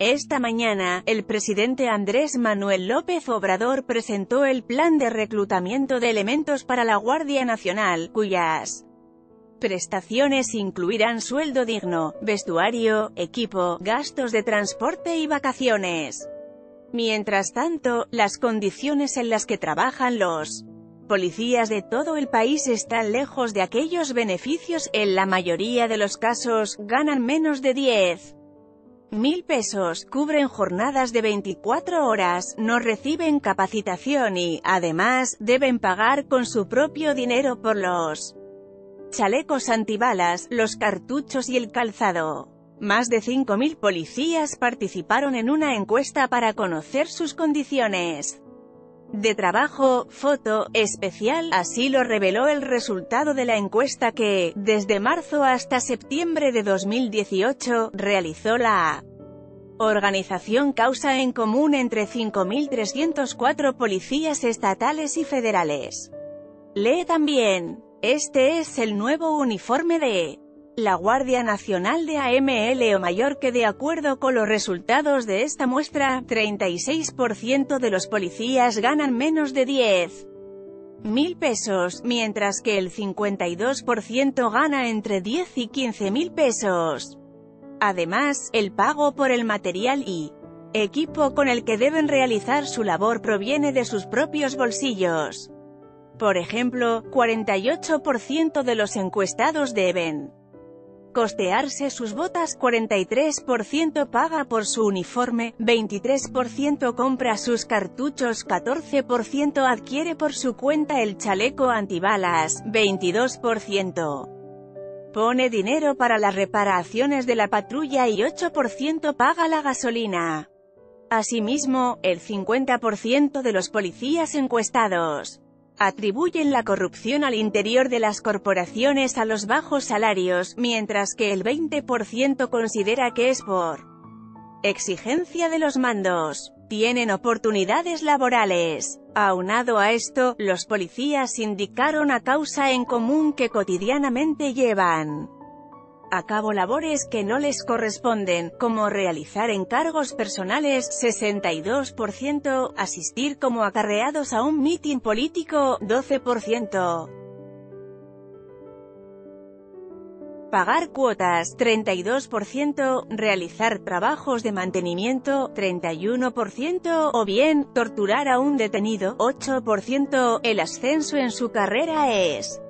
Esta mañana, el presidente Andrés Manuel López Obrador presentó el plan de reclutamiento de elementos para la Guardia Nacional, cuyas prestaciones incluirán sueldo digno, vestuario, equipo, gastos de transporte y vacaciones. Mientras tanto, las condiciones en las que trabajan los policías de todo el país están lejos de aquellos beneficios, en la mayoría de los casos, ganan menos de 10 mil pesos, cubren jornadas de 24 horas, no reciben capacitación y, además, deben pagar con su propio dinero por los chalecos antibalas, los cartuchos y el calzado. Más de 5.000 policías participaron en una encuesta para conocer sus condiciones de trabajo, foto, especial, así lo reveló el resultado de la encuesta que, desde marzo hasta septiembre de 2018, realizó la organización Causa en Común entre 5.304 policías estatales y federales. Lee también, este es el nuevo uniforme de la Guardia Nacional de AML o mayor que de acuerdo con los resultados de esta muestra, 36% de los policías ganan menos de 10 mil pesos, mientras que el 52% gana entre 10 y 15 mil pesos. Además, el pago por el material y equipo con el que deben realizar su labor proviene de sus propios bolsillos. Por ejemplo, 48% de los encuestados deben costearse sus botas 43% paga por su uniforme, 23% compra sus cartuchos 14% adquiere por su cuenta el chaleco antibalas, 22% pone dinero para las reparaciones de la patrulla y 8% paga la gasolina. Asimismo, el 50% de los policías encuestados atribuyen la corrupción al interior de las corporaciones a los bajos salarios, mientras que el 20% considera que es por exigencia de los mandos. Tienen oportunidades laborales. Aunado a esto, los policías indicaron a causa en común que cotidianamente llevan a cabo labores que no les corresponden, como realizar encargos personales, 62%, asistir como acarreados a un mitin político, 12%. Pagar cuotas, 32%, realizar trabajos de mantenimiento, 31%, o bien, torturar a un detenido, 8%, el ascenso en su carrera es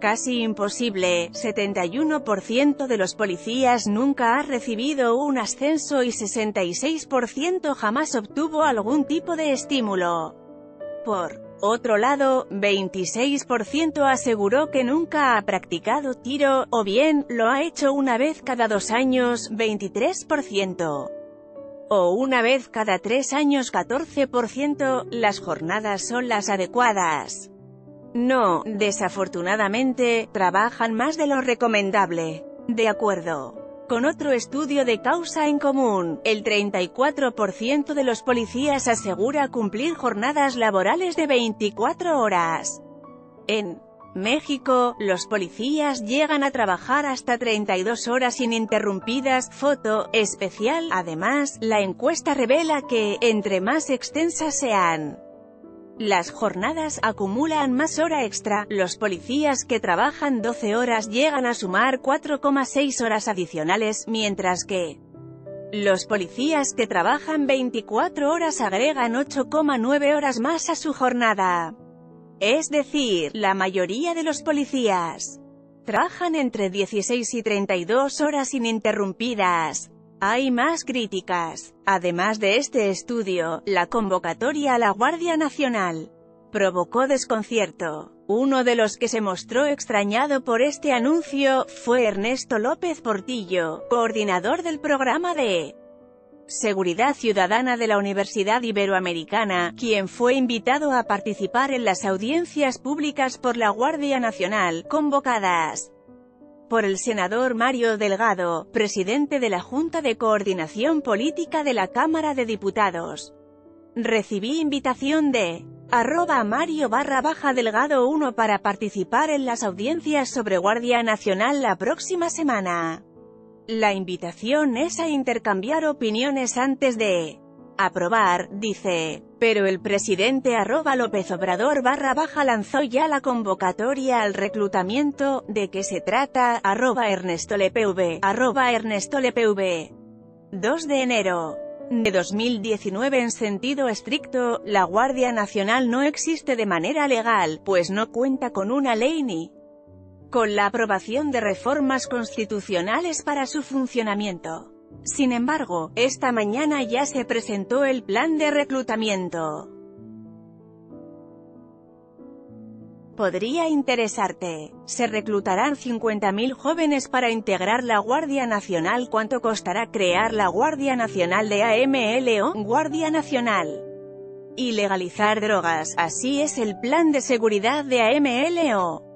Casi imposible, 71% de los policías nunca ha recibido un ascenso y 66% jamás obtuvo algún tipo de estímulo. Por otro lado, 26% aseguró que nunca ha practicado tiro, o bien, lo ha hecho una vez cada dos años, 23%. O una vez cada tres años 14%, las jornadas son las adecuadas. No, desafortunadamente, trabajan más de lo recomendable. De acuerdo. Con otro estudio de causa en común, el 34% de los policías asegura cumplir jornadas laborales de 24 horas. En México, los policías llegan a trabajar hasta 32 horas ininterrumpidas, foto, especial. Además, la encuesta revela que, entre más extensas sean las jornadas acumulan más hora extra, los policías que trabajan 12 horas llegan a sumar 4,6 horas adicionales, mientras que los policías que trabajan 24 horas agregan 8,9 horas más a su jornada. Es decir, la mayoría de los policías trabajan entre 16 y 32 horas ininterrumpidas. Hay más críticas. Además de este estudio, la convocatoria a la Guardia Nacional provocó desconcierto. Uno de los que se mostró extrañado por este anuncio, fue Ernesto López Portillo, coordinador del programa de Seguridad Ciudadana de la Universidad Iberoamericana, quien fue invitado a participar en las audiencias públicas por la Guardia Nacional, convocadas por el senador Mario Delgado, presidente de la Junta de Coordinación Política de la Cámara de Diputados. Recibí invitación de arroba Mario barra baja Delgado 1 para participar en las audiencias sobre Guardia Nacional la próxima semana. La invitación es a intercambiar opiniones antes de aprobar, dice. Pero el presidente arroba López Obrador barra baja lanzó ya la convocatoria al reclutamiento, ¿de qué se trata? arroba Ernesto LPV, arroba Ernesto LPV. 2 de enero de 2019 en sentido estricto, la Guardia Nacional no existe de manera legal, pues no cuenta con una ley ni con la aprobación de reformas constitucionales para su funcionamiento. Sin embargo, esta mañana ya se presentó el plan de reclutamiento. Podría interesarte. Se reclutarán 50.000 jóvenes para integrar la Guardia Nacional. ¿Cuánto costará crear la Guardia Nacional de AMLO? Guardia Nacional. Y legalizar drogas. Así es el plan de seguridad de AMLO.